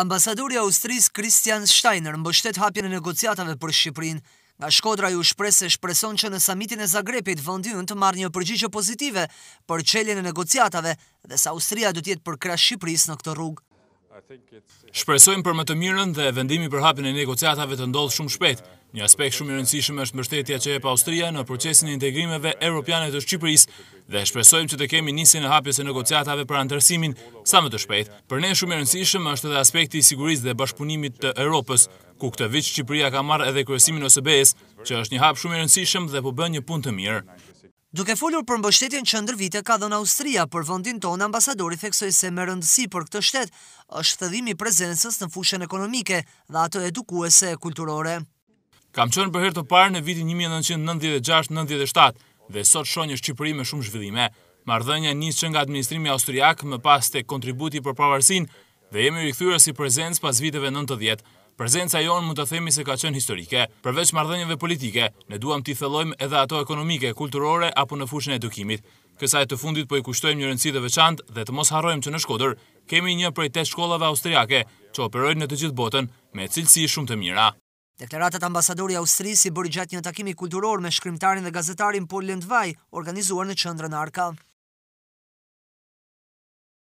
Ambasadori i Austrisë, Christian Steiner mbështet hapjen e negociatave për Shqipërinë. Nga Shkodra ai u shpreh se shpreson që në samitin e Zagrebit vendi ynë të marrë një përgjigje pozitive për çeljen e negociatave dhe se Austria do të jetë përkrah Shqipërisë në këtë rrugë. Shpresojmë për më të mirën dhe vendimi për hapjen e negociatave të ndodhë shumë shpejt. Një aspekt shumë i rëndësishëm është mbështetja që jep Austria në procesin e integrimeve evropiane të Shqipërisë dhe shpresojmë që të kemi nisjen e hapjes së negociatave për anëtarësimin sa më të shpejtë. Për ne shumë i rëndësishëm është edhe aspekti i sigurisë dhe bashkëpunimit të Europës, ku këtë vit Shqipëria ka marrë edhe kryesimin e OSBE-së, që është një hap shumë i rëndësishëm dhe po bën një punë të mirë. Duke folur për mbështetjen që ndër vite ka dhënë Austria për vendin tonë ambasadori theksoi se me rëndësi për këtë shtet është thellimi i prezencës në fushën ekonomike dhe atë edukuese e kulturore. Kam qenë për herë të parë në vitin një mijë e nëntëqind e nëntëdhjetë e gjashtë nëntëdhjetë e shtatë dhe sot shoh një Shqipëri me shumë zhvillime. Marrëdhënia nis që nga administrimi austriak, më pas tek kontributi për pavarësinë, dhe jemi rikthyer si prezencë pas viteve nëntëdhjetë. Prezenca jonë mund të themi se ka qenë historike. Përveç marrëdhënieve politike, ne duam t'i thellojmë edhe ato ekonomike, kulturore apo në fushën e edukimit. Kësaj të fundit po i kushtojmë një rëndësi të veçantë dhe të mos harrojmë që në Shkodër kemi një prej tetë shkollave austriake që operojnë në të gjithë botën me cilësi shumë të mira. Deklaratat ambasadori i Austrisë i bëri gjatë një takimi kulturor me shkrimtarin dhe gazetarin Paul Lendvai, organizuar në Qendrën Arka.